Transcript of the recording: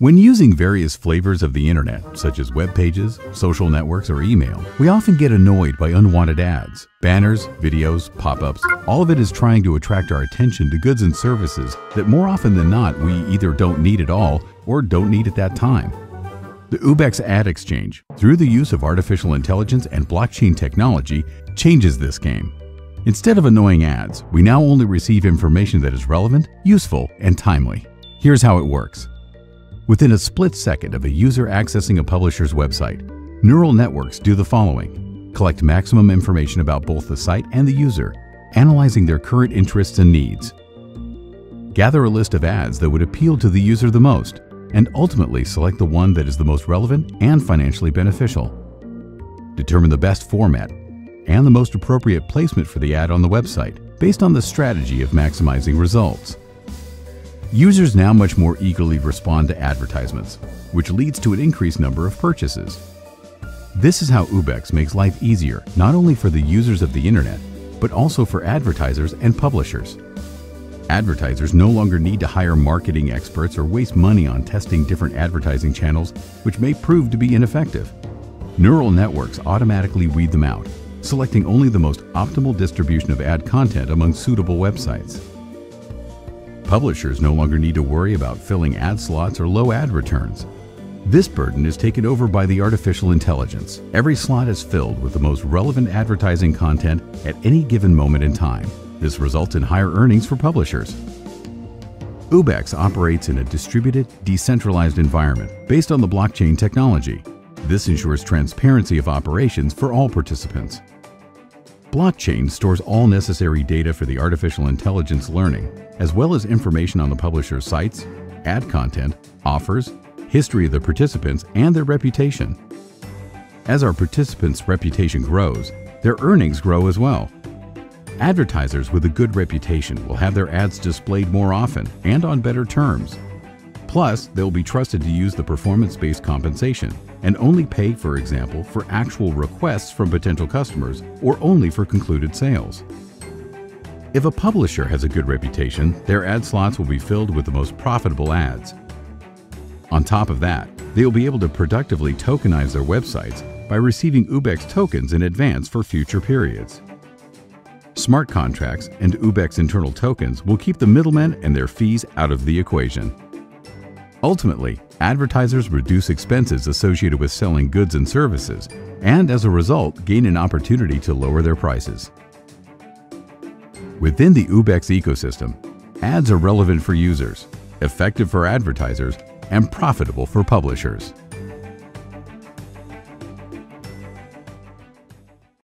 When using various flavors of the internet, such as web pages, social networks, or email, we often get annoyed by unwanted ads. Banners, videos, pop-ups, all of it is trying to attract our attention to goods and services that more often than not we either don't need at all or don't need at that time. The Ubex Ad Exchange, through the use of artificial intelligence and blockchain technology, changes this game. Instead of annoying ads, we now only receive information that is relevant, useful, and timely. Here's how it works. Within a split second of a user accessing a publisher's website, neural networks do the following. Collect maximum information about both the site and the user, analyzing their current interests and needs. Gather a list of ads that would appeal to the user the most, and ultimately select the one that is the most relevant and financially beneficial. Determine the best format and the most appropriate placement for the ad on the website based on the strategy of maximizing results. Users now much more eagerly respond to advertisements, which leads to an increased number of purchases. This is how Ubex makes life easier not only for the users of the internet, but also for advertisers and publishers. Advertisers no longer need to hire marketing experts or waste money on testing different advertising channels, which may prove to be ineffective. Neural networks automatically weed them out, selecting only the most optimal distribution of ad content among suitable websites. Publishers no longer need to worry about filling ad slots or low ad returns. This burden is taken over by the artificial intelligence. Every slot is filled with the most relevant advertising content at any given moment in time. This results in higher earnings for publishers. Ubex operates in a distributed, decentralized environment based on the blockchain technology. This ensures transparency of operations for all participants. Blockchain stores all necessary data for the artificial intelligence learning, as well as information on the publisher's sites, ad content, offers, history of the participants, and their reputation. As our participants' reputation grows, their earnings grow as well. Advertisers with a good reputation will have their ads displayed more often and on better terms. Plus, they'll be trusted to use the performance-based compensation and only pay, for example, for actual requests from potential customers or only for concluded sales. If a publisher has a good reputation, their ad slots will be filled with the most profitable ads. On top of that, they will be able to productively tokenize their websites by receiving Ubex tokens in advance for future periods. Smart contracts and Ubex internal tokens will keep the middlemen and their fees out of the equation. Ultimately, advertisers reduce expenses associated with selling goods and services, and as a result, gain an opportunity to lower their prices. Within the Ubex ecosystem, ads are relevant for users, effective for advertisers, and profitable for publishers.